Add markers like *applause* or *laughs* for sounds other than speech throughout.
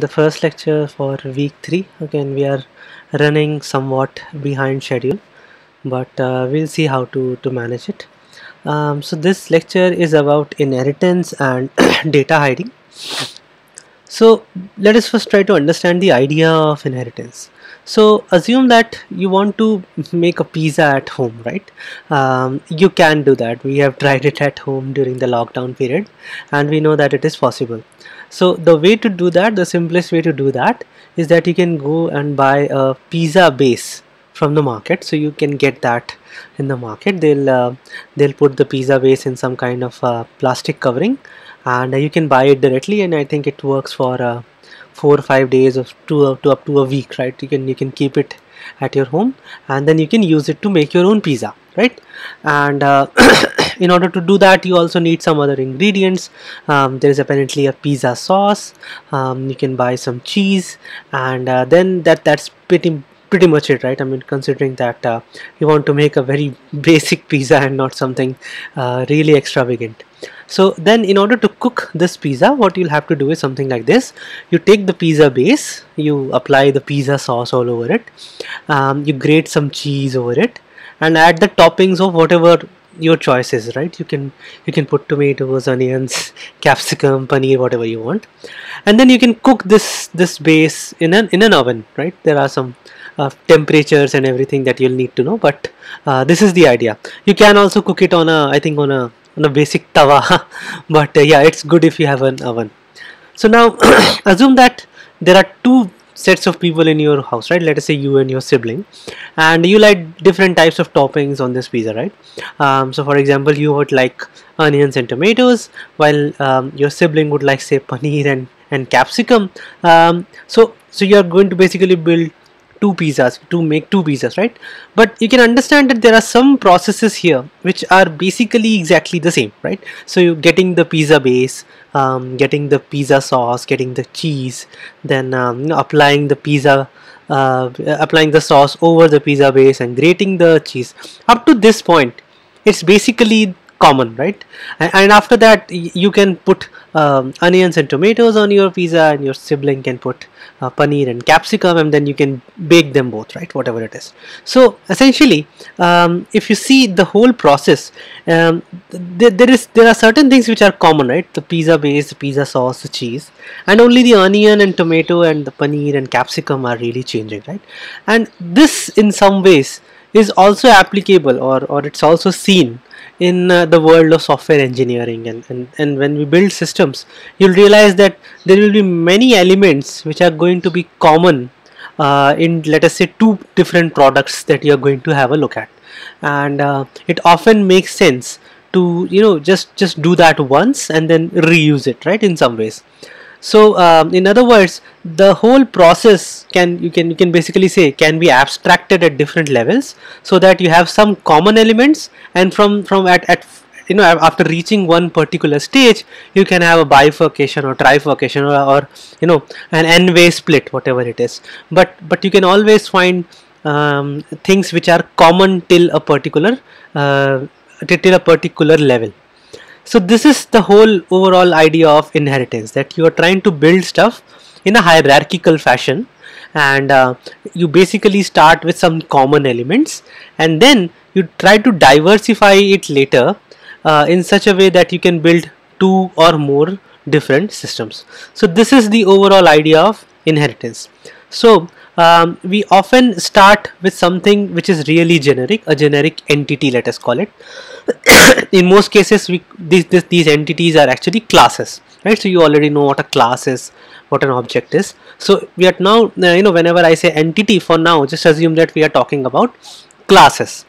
the first lecture for week 3 again we are running somewhat behind schedule but uh, we'll see how to, to manage it. Um, so this lecture is about inheritance and *coughs* data hiding. So let us first try to understand the idea of inheritance. So assume that you want to make a pizza at home right? Um, you can do that. We have tried it at home during the lockdown period and we know that it is possible so the way to do that the simplest way to do that is that you can go and buy a pizza base from the market. So you can get that in the market. They'll uh, they'll put the pizza base in some kind of uh, plastic covering and uh, you can buy it directly. And I think it works for uh, four or five days of to, to up to a week right? You can you can keep it at your home and then you can use it to make your own pizza right? And uh, *coughs* in order to do that you also need some other ingredients. Um, there is apparently a pizza sauce. Um, you can buy some cheese and uh, then that that's pretty pretty much it right? I mean considering that uh, you want to make a very *laughs* basic pizza and not something uh, really extravagant so then in order to cook this pizza what you'll have to do is something like this. You take the pizza base you apply the pizza sauce all over it. Um, you grate some cheese over it and add the toppings of whatever your choice is right? You can you can put tomatoes onions *laughs* capsicum paneer whatever you want. And then you can cook this this base in an in an oven right? There are some uh, temperatures and everything that you'll need to know but uh, this is the idea. You can also cook it on a I think on a a basic tawa *laughs* but uh, yeah it's good if you have an oven. So now *clears throat* assume that there are two sets of people in your house right? Let us say you and your sibling and you like different types of toppings on this pizza right? Um, so for example you would like onions and tomatoes while um, your sibling would like say paneer and and capsicum. Um, so so you are going to basically build two pizzas to make two pizzas right? But you can understand that there are some processes here which are basically exactly the same right? So you're getting the pizza base um, getting the pizza sauce getting the cheese then um, applying the pizza uh, applying the sauce over the pizza base and grating the cheese. Up to this point it's basically common right? And after that you can put um, onions and tomatoes on your pizza and your sibling can put uh, paneer and capsicum and then you can bake them both right? Whatever it is. So essentially um, if you see the whole process um, th there is there are certain things which are common right? The pizza base the pizza sauce the cheese and only the onion and tomato and the paneer and capsicum are really changing right? And this in some ways is also applicable or or it's also seen in uh, the world of software engineering. And, and, and when we build systems you'll realize that there will be many elements which are going to be common uh, in let us say two different products that you're going to have a look at. And uh, it often makes sense to you know just just do that once and then reuse it right in some ways so um, in other words the whole process can you can you can basically say can be abstracted at different levels so that you have some common elements and from from at, at you know after reaching one particular stage you can have a bifurcation or trifurcation or, or you know an n way split whatever it is. But but you can always find um, things which are common till a particular uh, till a particular level so this is the whole overall idea of inheritance that you are trying to build stuff in a hierarchical fashion and uh, you basically start with some common elements and then you try to diversify it later uh, in such a way that you can build two or more different systems. So this is the overall idea of inheritance. So um, we often start with something which is really generic, a generic entity let us call it. *coughs* in most cases we, these, these, these entities are actually classes right? So you already know what a class is what an object is. So we are now uh, you know whenever i say entity for now just assume that we are talking about classes.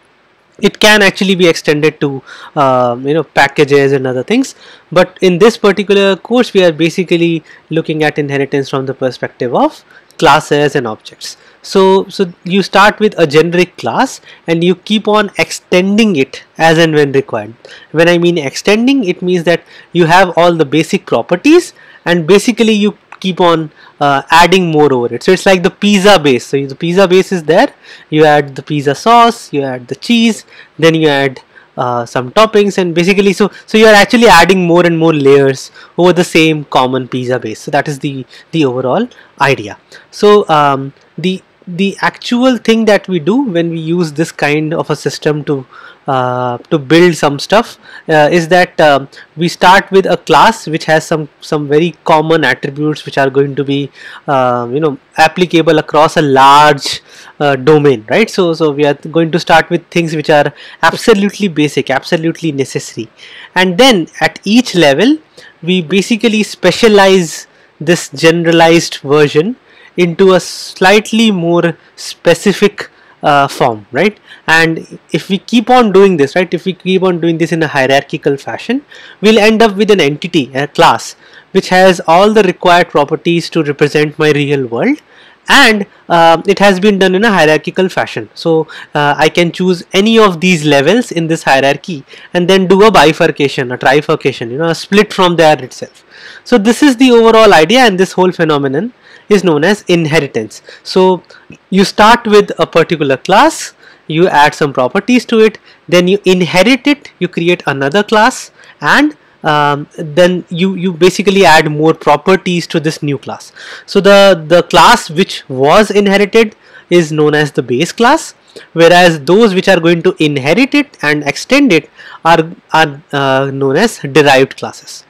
It can actually be extended to uh, you know packages and other things. But in this particular course we are basically looking at inheritance from the perspective of classes and objects so so you start with a generic class and you keep on extending it as and when required. When i mean extending it means that you have all the basic properties and basically you keep on uh, adding more over it. So it's like the pizza base. So the pizza base is there. You add the pizza sauce you add the cheese then you add uh, some toppings and basically so so you are actually adding more and more layers over the same common pizza base. So that is the the overall idea. So um, the the actual thing that we do when we use this kind of a system to uh, to build some stuff uh, is that uh, we start with a class which has some some very common attributes which are going to be um, you know applicable across a large uh, domain right? So so we are going to start with things which are absolutely basic absolutely necessary. And then at each level we basically specialize this generalized version into a slightly more specific uh, form right? And if we keep on doing this right if we keep on doing this in a hierarchical fashion we'll end up with an entity a class which has all the required properties to represent my real world. And uh, it has been done in a hierarchical fashion. So uh, I can choose any of these levels in this hierarchy and then do a bifurcation a trifurcation you know a split from there itself. So this is the overall idea and this whole phenomenon is known as inheritance. So you start with a particular class, you add some properties to it, then you inherit it, you create another class and um, then you you basically add more properties to this new class so the the class which was inherited is known as the base class whereas those which are going to inherit it and extend it are are uh, known as derived classes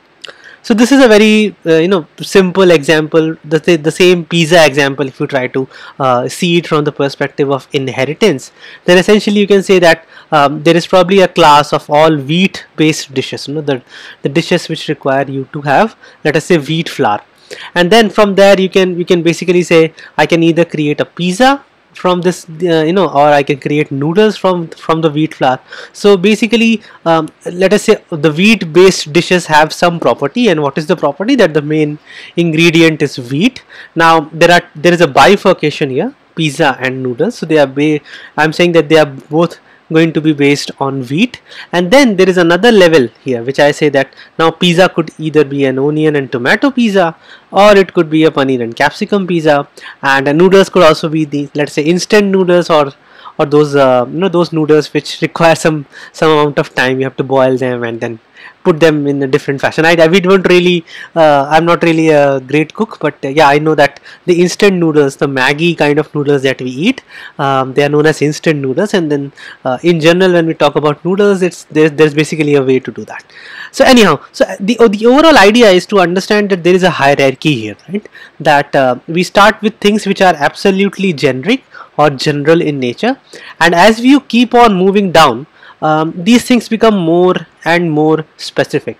so this is a very uh, you know simple example the, the same pizza example if you try to uh, see it from the perspective of inheritance then essentially you can say that um, there is probably a class of all wheat based dishes you know the, the dishes which require you to have let us say wheat flour. And then from there you can you can basically say I can either create a pizza from this uh, you know or I can create noodles from from the wheat flour. So basically um, let us say the wheat based dishes have some property and what is the property? That the main ingredient is wheat. Now there are there is a bifurcation here pizza and noodles. So they are I'm saying that they are both going to be based on wheat. And then there is another level here which I say that now pizza could either be an onion and tomato pizza or it could be a paneer and capsicum pizza. And noodles could also be the let's say instant noodles or or those uh, you know those noodles which *laughs* require some some amount of time. You have to boil them and then put them in a different fashion. I, I we don't really, uh, I'm not really a great cook, but uh, yeah, I know that the instant noodles, the Maggi kind of noodles that we eat, um, they are known as instant noodles. And then uh, in general, when we talk about noodles, it's there's, there's basically a way to do that. So anyhow, so the the overall idea is to understand that there is a hierarchy here, right? That uh, we start with things which are absolutely generic or general in nature, and as we keep on moving down, um, these things become more and more specific.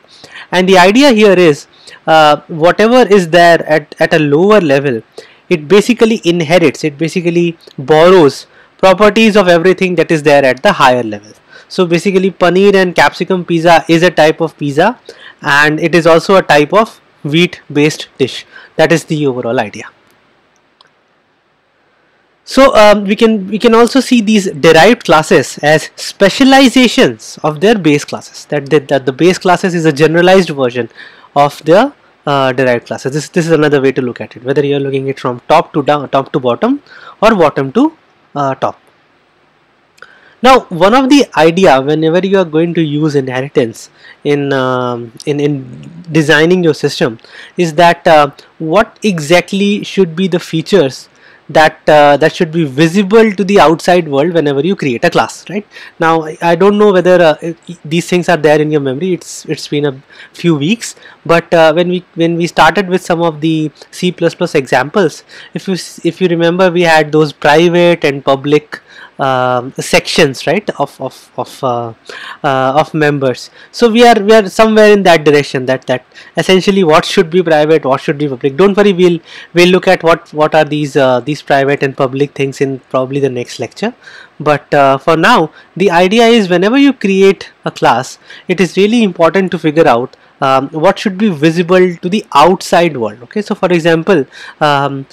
And the idea here is uh, whatever is there at, at a lower level it basically inherits it basically borrows properties of everything that is there at the higher level. So basically paneer and capsicum pizza is a type of pizza and it is also a type of wheat based dish. That is the overall idea so um, we can we can also see these derived classes as specializations of their base classes. That, that, that the base classes is a generalized version of the uh, derived classes. This this is another way to look at it. Whether you are looking at it from top to down, top to bottom, or bottom to uh, top. Now, one of the idea whenever you are going to use inheritance in um, in in designing your system is that uh, what exactly should be the features that uh, that should be visible to the outside world whenever you create a class right? Now I, don't know whether uh, these things are there in your memory. It's it's been a few weeks. But uh, when we when we started with some of the C++ examples if you if you remember we had those private and public sections right of of of uh, uh, of members. So we are we are somewhere in that direction that that essentially what should be private what should be public. Don't worry we'll we'll look at what what are these uh, these private and public things in probably the next lecture. But uh, for now the idea is whenever you create a class it is really important to figure out um, what should be visible to the outside world. Okay so for example um,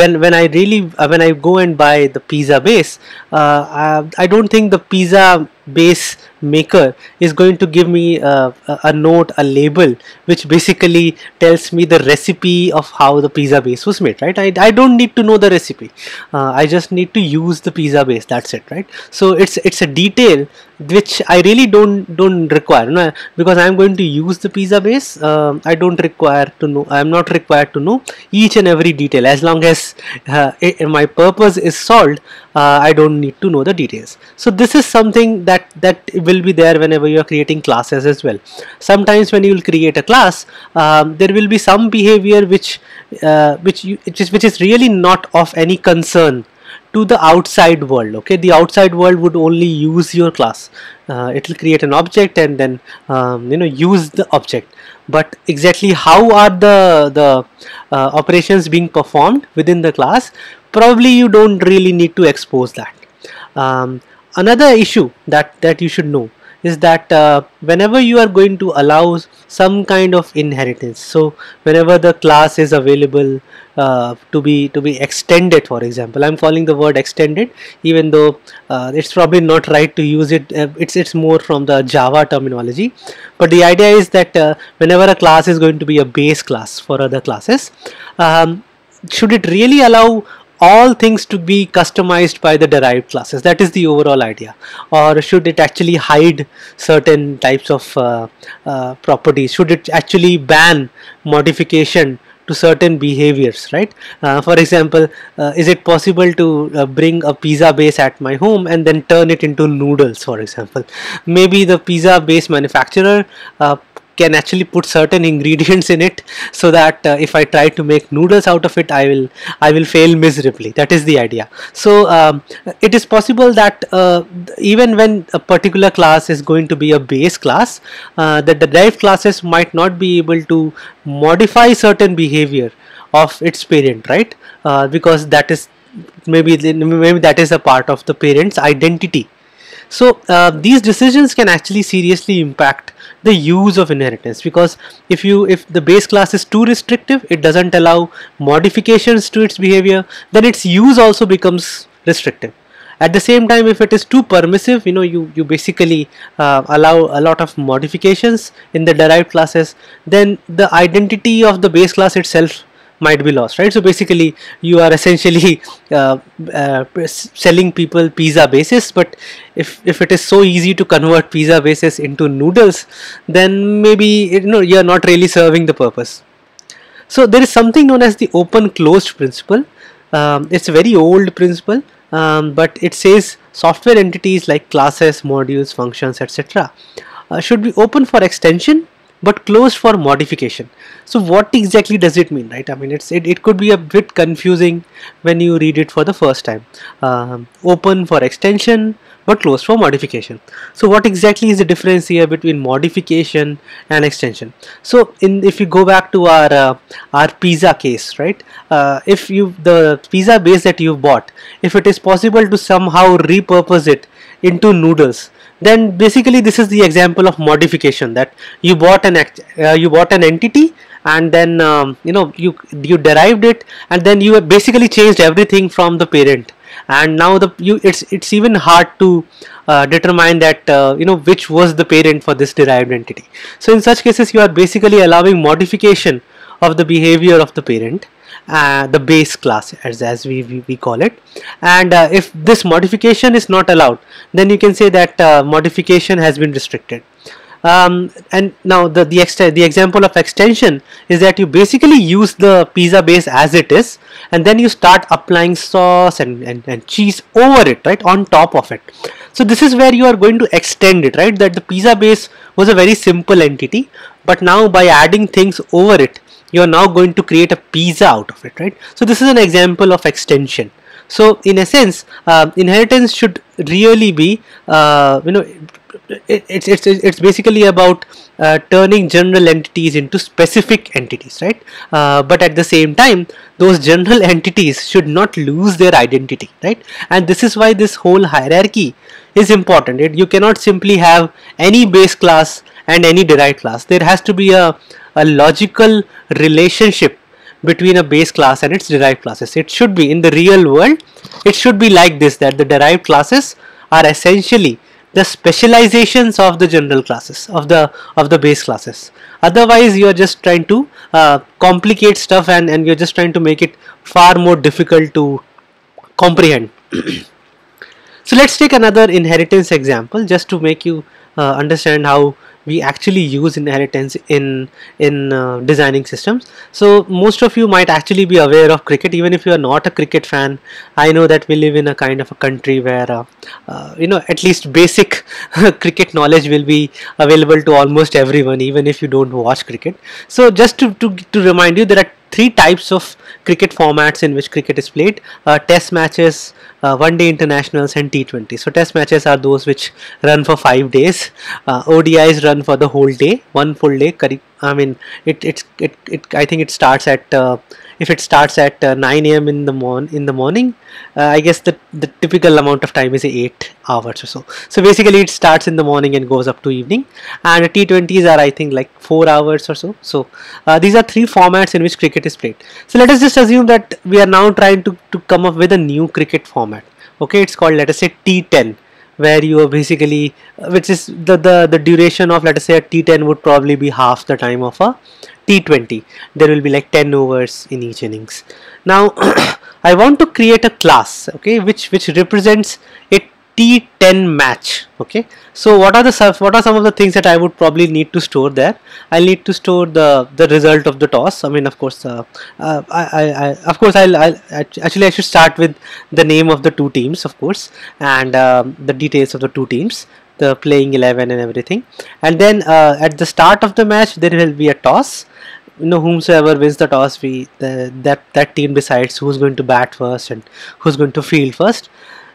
when when I really uh, when I go and buy the pizza base uh, I, I, don't think the pizza base maker is going to give me a, a, note a label which basically tells me the recipe of how the pizza base was made right? I, I don't need to know the recipe. Uh, i just need to use the pizza base. That's it right? So it's it's a detail which i really don't don't require no? because i'm going to use the pizza base uh, i don't require to know i'm not required to know each and every detail. As long as uh, my purpose is solved uh, I don't need to know the details. So this is something that that will be there whenever you are creating classes as well. Sometimes when you will create a class, um, there will be some behavior which uh, which you, which is which is really not of any concern to the outside world okay? The outside world would only use your class. Uh, it will create an object and then um, you know use the object. But exactly how are the the uh, operations being performed within the class? Probably you don't really need to expose that. Um, another issue that that you should know is that uh, whenever you are going to allow some kind of inheritance so whenever the class is available uh, to be to be extended for example i'm calling the word extended even though uh, it's probably not right to use it uh, it's it's more from the java terminology. But the idea is that uh, whenever a class is going to be a base class for other classes um, should it really allow all things to be customized by the derived classes. That is the overall idea. Or should it actually hide certain types of uh, uh, properties? Should it actually ban modification to certain behaviors right? Uh, for example uh, is it possible to uh, bring a pizza base at my home and then turn it into noodles for example? Maybe the pizza base manufacturer uh, can actually put certain ingredients in it so that uh, if I try to make noodles out of it I will I will fail miserably. That is the idea. So um, it is possible that uh, even when a particular class is going to be a base class uh, the derived classes might not be able to modify certain behavior of its parent right? Uh, because that is maybe maybe that is a part of the parent's identity so uh, these decisions can actually seriously impact the use of inheritance because if you if the base class is too restrictive it doesn't allow modifications to its behavior then its use also becomes restrictive. At the same time if it is too permissive you know you you basically uh, allow a lot of modifications in the derived classes then the identity of the base class itself might be lost right? So basically you are essentially *laughs* uh, uh, selling people pizza bases. But if if it is so easy to convert pizza bases into noodles then maybe you know you are not really serving the purpose. So there is something known as the open closed principle. Um, it's a very old principle um, but it says software entities like classes modules functions etc uh, should be open for extension but closed for modification. So what exactly does it mean right? I mean it's it, it could be a bit confusing when you read it for the first time. Um, open for extension but closed for modification. So what exactly is the difference here between modification and extension? So in if you go back to our uh, our pizza case right? Uh, if you the pizza base that you bought if it is possible to somehow repurpose it into noodles then basically this is the example of modification that you bought an uh, you bought an entity and then um, you know you you derived it and then you basically changed everything from the parent. And now the you it's it's even hard to uh, determine that uh, you know which was the parent for this derived entity. So in such cases you are basically allowing modification of the behavior of the parent uh, the base class as, as we, we, we call it. And uh, if this modification is not allowed then you can say that uh, modification has been restricted. Um, and now the the, the example of extension is that you basically use the pizza base as it is and then you start applying sauce and, and, and cheese over it right on top of it. So this is where you are going to extend it right? That the pizza base was a very simple entity but now by adding things over it you are now going to create a pizza out of it right? So this is an example of extension. So in a sense uh, inheritance should really be uh, you know it, it's, it's it's basically about uh, turning general entities into specific entities right? Uh, but at the same time those general *laughs* entities should not lose their identity right? And this is why this whole hierarchy is important. It, you cannot simply have any base class and any derived class. There has to be a a logical relationship between a base class and its derived classes. It should be in the real world, it should be like this that the derived classes are essentially the specializations of the general classes of the of the base classes. Otherwise you are just trying to uh, complicate stuff and and you're just trying to make it far more difficult to comprehend. *clears throat* So let's take another inheritance example just to make you uh, understand how we actually use inheritance in in uh, designing systems. So most of you might actually be aware of cricket. Even if you are not a cricket fan i know that we live in a kind of a country where uh, uh, you know at least basic *laughs* cricket knowledge will be available to almost everyone even if you don't watch cricket. So just to, to, to remind you there are three types of cricket formats in which cricket is played. Uh, test matches uh, one day internationals and T20 so test matches are those which run for five days. Uh, ODIs run for the whole day one full day. I mean it, it, it, it I think it starts at uh, if it starts at uh, 9 a.m. in the morning in the morning uh, I guess the, the typical amount of time is 8 hours or so. So basically it starts in the morning and goes up to evening. And T20s are I think like 4 hours or so. So uh, these are three formats in which cricket is played. So let us just assume that we are now trying to, to come up with a new cricket format. Okay it's called let us say T10 where you are basically which is the, the the duration of let us say a T10 would probably be half the time of a T20 there will be like 10 overs in each innings. Now *clears throat* I want to create a class okay which which represents a T10 match okay. So what are the what are some of the things that I would probably need to store there? I'll need to store the the result of the toss. I mean of course uh, uh, I, I, I, of course I'll, I'll, actually I should start with the name of the two teams of course and um, the details of the two teams the playing 11 and everything. And then uh, at the start of the match there will be a toss you know whomsoever wins the toss we the, that that team decides who's going to bat first and who's going to field first.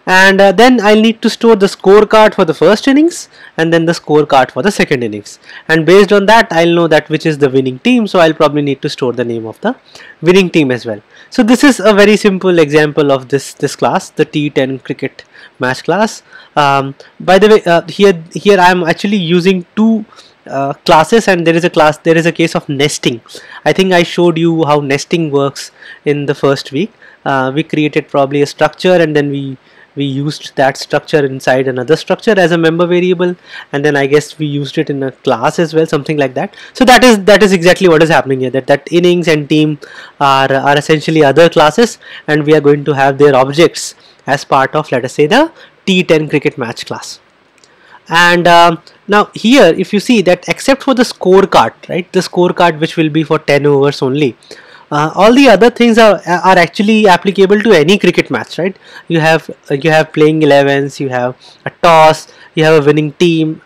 And uh, then I'll need to store the scorecard for the first innings and then the scorecard for the second innings. And based on that I'll know that which is the winning team so I'll probably need to store the name of the winning team as well. So this is a very simple example of this this class the T10 cricket match class. Um, by the way uh, here here I'm actually using two uh, classes and there is a class there is a case of nesting. I think I showed you how nesting works in the first week. Uh, we created probably a structure and then we we used that structure inside another structure as a member variable and then I guess we used it in a class as well something like that. So that is that is exactly what is happening here that that innings and team are are essentially other classes and we are going to have their objects as part of let us say the T10 cricket match class and uh, now here if you see that except for the scorecard right the scorecard which will be for 10 overs only uh, all the other things are are actually applicable to any cricket match right? You have uh, you have playing 11s you have a toss you have a winning team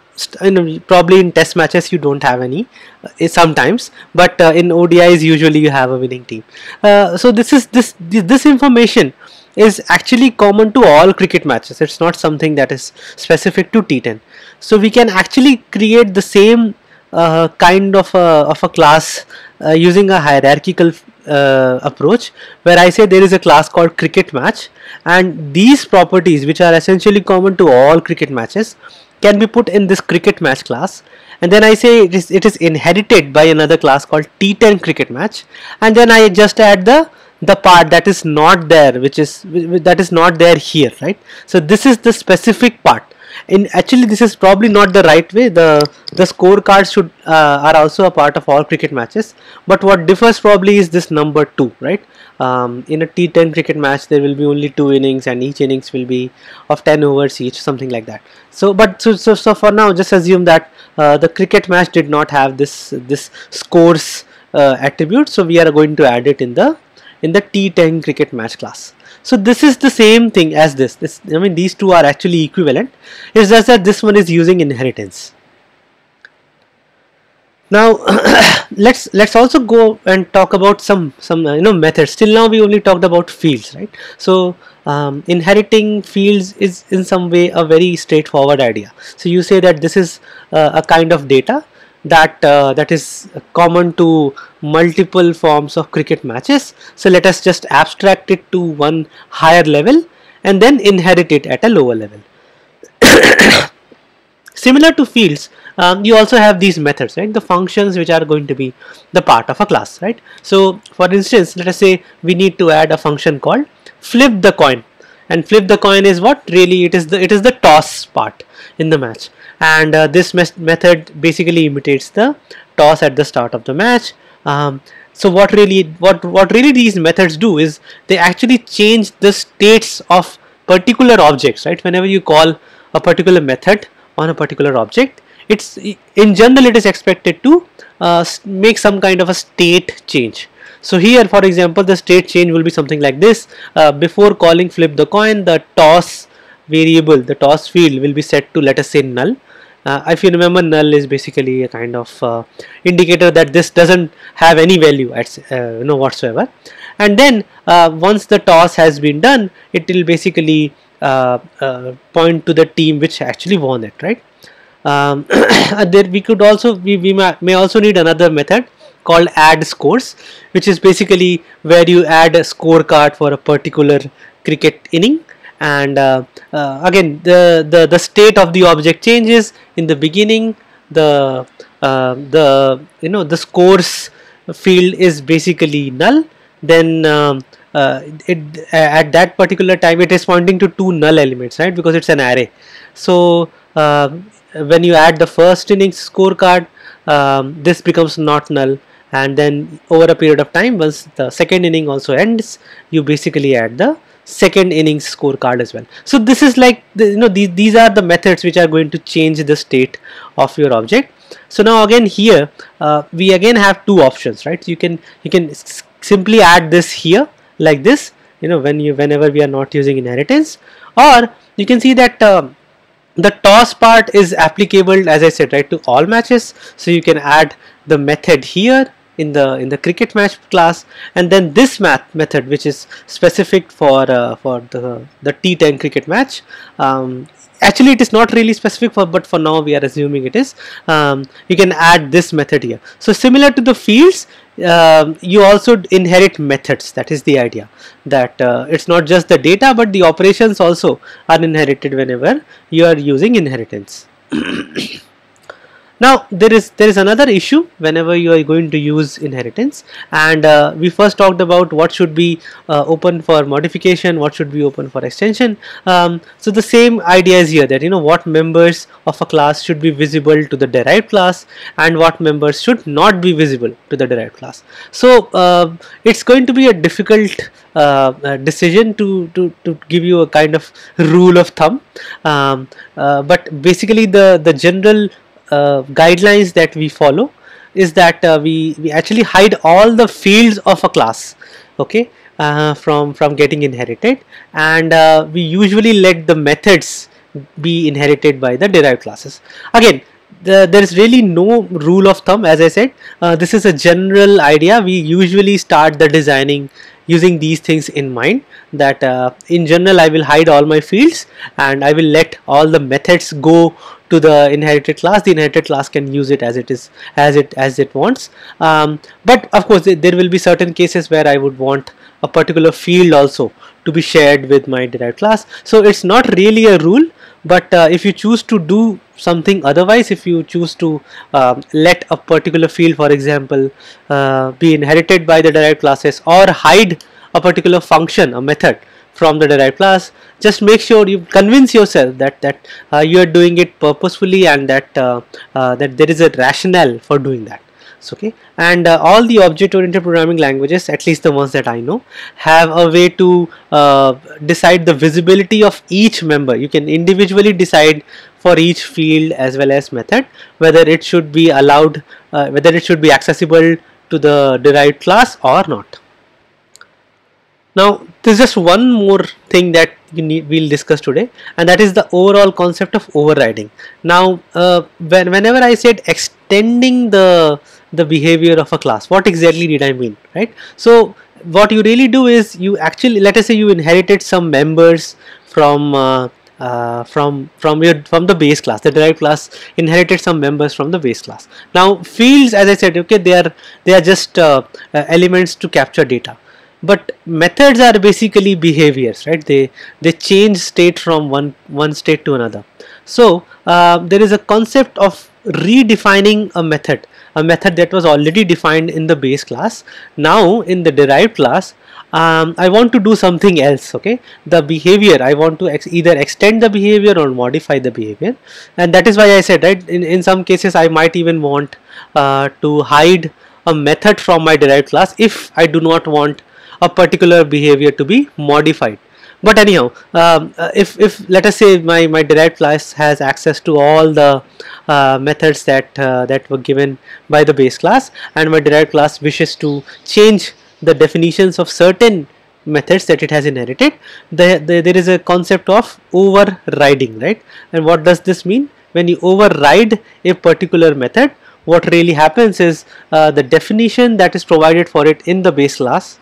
probably in test matches you don't have any uh, sometimes but uh, in ODIs usually you have a winning team. Uh, so this is this this information is actually common to all cricket matches. It's not something that is specific to T10 so we can actually create the same uh, kind of a, of a class uh, using a hierarchical uh, approach where I say there is a class called cricket match and these properties which are essentially common to all cricket matches can be put in this cricket match class. And then I say it is, it is inherited by another class called T10 cricket match. And then I just add the the part that is not there which is that is not there here right? So this is the specific part in actually this is probably not the right way. The the scorecards should uh, are also a part of all cricket matches. But what differs probably is this number 2 right? Um, in a T10 cricket match there will be only two innings and each innings will be of 10 overs each something like that. So but so so, so for now just assume that uh, the cricket match did not have this this scores uh, attribute. So we are going to add it in the in the T10 cricket match class so this is the same thing as this. This I mean these two are actually equivalent. It's just that this one is using inheritance. Now *clears throat* let's let's also go and talk about some some uh, you know methods. Till now we only talked about fields, right? So um, inheriting fields is in some way a very straightforward idea. So you say that this is uh, a kind of data that uh, that is common to multiple forms of cricket matches. So let us just abstract it to one higher level and then inherit it at a lower level. *coughs* Similar to fields um, you also have these methods right? The functions which are going to be the part of a class right? So for instance let us say we need to add a function called flip the coin. And flip the coin is what? Really it is the it is the toss part in the match. And uh, this method basically imitates the toss at the start of the match. Um, so what really what what really these methods do is they actually change the states of particular objects right? Whenever you call a particular method on a particular object it's in general it is expected to uh, make some kind of a state change. So here for example the state change will be something like this. Uh, before calling flip the coin the toss variable the toss field will be set to let us say null. Uh, if you remember null is basically a kind of uh, indicator that this doesn't have any value at uh, you know whatsoever. And then uh, once the toss has been done it will basically uh, uh, point to the team which actually won it right? Um, *coughs* there we could also we, we may also need another method called add scores which is basically where you add a scorecard for a particular cricket inning and uh, uh, again the, the the state of the object changes in the beginning. The uh, the you know the scores field is basically null. Then um, uh, it at that particular time it is pointing to two null elements right? Because it's an array. So uh, when you add the first inning scorecard um, this becomes not null. And then over a period of time once the second inning also ends you basically add the second innings scorecard as well. So this is like the, you know these, these are the methods which are going to change the state of your object. So now again here uh, we again have two options right? You can you can simply add this here like this you know when you whenever we are not using inheritance. Or you can see that uh, the toss part is applicable as I said right to all matches. So you can add the method here in the in the cricket match class and then this math method which is specific for uh, for the the T10 cricket match. Um, actually it is not really specific for but for now we are assuming it is. Um, you can add this method here. So similar to the fields uh, you also inherit methods. That is the idea. That uh, it's not just the data but the operations also are inherited whenever you are using inheritance *coughs* now there is there is another issue whenever you are going to use inheritance. And uh, we first talked about what should be uh, open for modification what should be open for extension. Um, so the same idea is here that you know what members of a class should be visible to the derived class and what members should not be visible to the derived class. So uh, it's going to be a difficult uh, uh, decision to, to to give you a kind of rule of thumb. Um, uh, but basically the the general guidelines that we follow is that uh, we, we actually hide all the fields of a class okay uh, from from getting inherited. And uh, we usually let the methods be inherited by the derived classes. Again the, there is really no rule of thumb. As I said uh, this is a general idea. We usually start the designing using these things in mind that uh, in general I will hide all my fields and I will let all the methods go to the inherited class. The inherited class can use it as it is as it as it wants. Um, but of course there will be certain cases where I would want a particular field also to be shared with my derived class. So it's not really a rule but uh, if you choose to do something otherwise if you choose to uh, let a particular field for example uh, be inherited by the derived classes or hide a particular function a method from the derived class just make sure you convince yourself that that uh, you are doing it purposefully and that uh, uh, that there is a rationale for doing that okay. And uh, all the object oriented programming languages at least the ones that I know have a way to uh, decide the visibility of each member. You can individually decide for each field as well as method whether it should be allowed uh, whether it should be accessible to the derived class or not. Now there's just one more thing that need, we'll discuss today. And that is the overall concept of overriding. Now uh, when, whenever I said extending the the behavior of a class what exactly did I mean right? So what you really do is you actually let us say you inherited some members from uh, uh, from from your from the base class the derived class inherited some members from the base class. Now fields as I said okay they are they are just uh, uh elements to capture data but methods are basically behaviors right? They they change state from one one state to another. So uh, there is a concept of redefining a method a method that was already defined in the base class. Now in the derived class um, I want to do something else okay? The behavior I want to ex either extend the behavior or modify the behavior. And that is why I said right in, in some cases I might even want uh, to hide a method from my derived class if I do not want a particular behavior to be modified. But anyhow um, uh, if, if let us say my, my derived class has access to all the uh, methods that uh, that were given by the base class and my derived class wishes to change the definitions of certain methods that it has inherited the, the, there is a concept of overriding right? And what does this mean? When you override a particular method what really happens is uh, the definition that is provided for it in the base class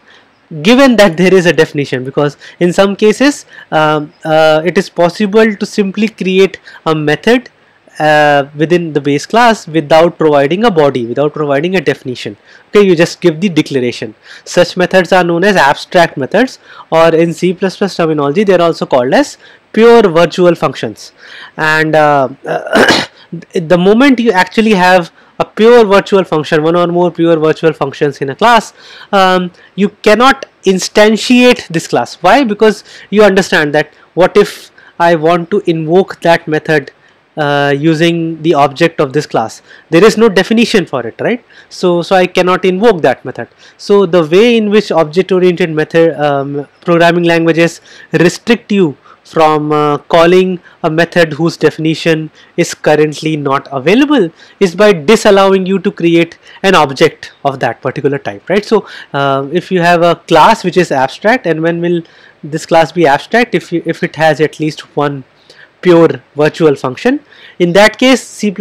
given that there is a definition because in some cases um, uh, it is possible to simply create a method uh, within the base class without providing a body without providing a definition. Okay you just give the declaration. Such methods are known as abstract methods or in C++ terminology they are also called as pure virtual functions. And uh, *coughs* the moment you actually have a pure virtual function one or more pure virtual functions in a class um, you cannot instantiate this class. Why? Because you understand that what if I want to invoke that method uh, using the object of this class? There is no definition for it right? So so I cannot invoke that method. So the way in which object oriented method um, programming languages restrict you from uh, calling a method whose definition is currently not available is by disallowing you to create an object of that particular type right? So uh, if you have a class which is abstract and when will this class be abstract? If you if it has at least one pure virtual function. In that case C++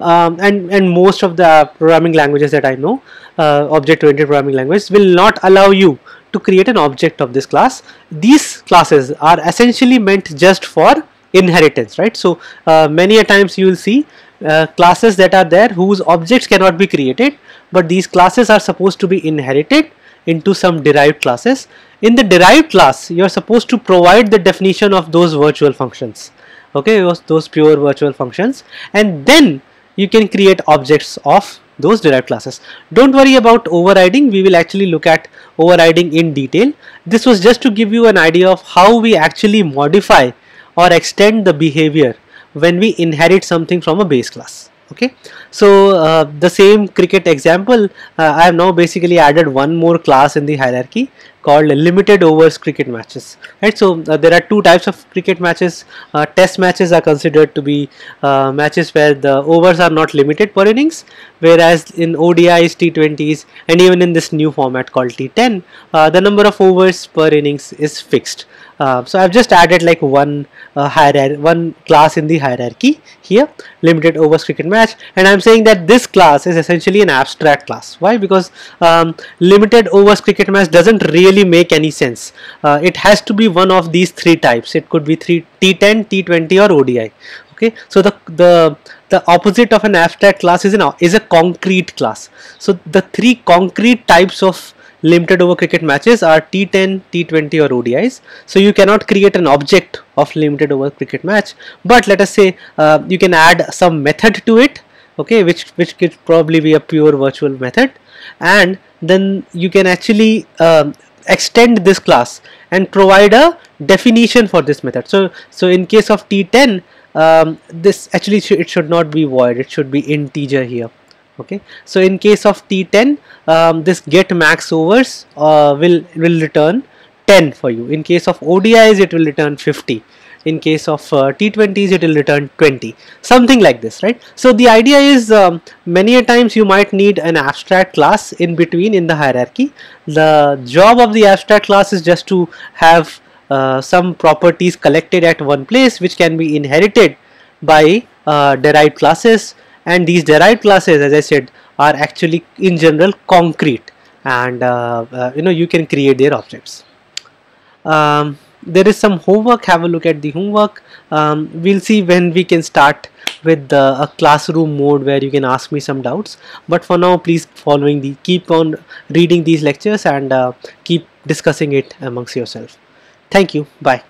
um, and and most of the programming languages that I know uh, object oriented programming languages will not allow you to create an object of this class. These classes are essentially meant just for inheritance right? So uh, many a times you will see uh, classes that are there whose objects cannot be created but these classes are supposed to be inherited into some derived classes. In the derived class you are supposed to provide the definition of those virtual functions okay? Those, those pure virtual functions. And then you can create objects of those derived classes. Don't worry about overriding, we will actually look at overriding in detail. This was just to give you an idea of how we actually modify or extend the behavior when we inherit something from a base class okay so uh, the same cricket example uh, I have now basically added one more class in the hierarchy called limited overs cricket matches right? So uh, there are two types of cricket matches. Uh, test matches are considered to be matches where the overs are not limited per innings whereas in ODIs T20s and even in this new format called T10 uh, the number of overs per innings is fixed. Uh, so I've just added like one uh, one class in the hierarchy here, limited overs cricket match, and I'm saying that this class is essentially an abstract class. Why? Because um, limited overs cricket match doesn't really make any sense. Uh, it has to be one of these three types. It could be three T10, T20, or ODI. Okay, so the the the opposite of an abstract class is an is a concrete class. So the three concrete types of limited over cricket matches are T10, T20 or ODIs. So you cannot create an object of limited over cricket match but let us say uh, you can add some method to it okay which which could probably be a pure virtual method. And then you can actually um, extend this class and provide a definition for this method. So so in case of T10 um, this actually sh it should not be void. It should be integer here. Okay. So in case of t10 um, this get max overs uh, will will return 10 for you. In case of odis it will return 50 in case of uh, t20s it will return 20 something like this right? So the idea is um, many a times you might need an abstract class in between in the hierarchy. The job of the abstract class is just to have uh, some properties collected at one place which can be inherited by uh, derived classes. And these derived classes as I said are actually in general concrete. And uh, uh, you know you can create their objects. Um, there is some homework. Have a look at the homework. Um, we'll see when we can start with a classroom mode where you can ask me some doubts. But for now please following the keep on reading these lectures and uh, keep discussing it amongst yourself. Thank you. Bye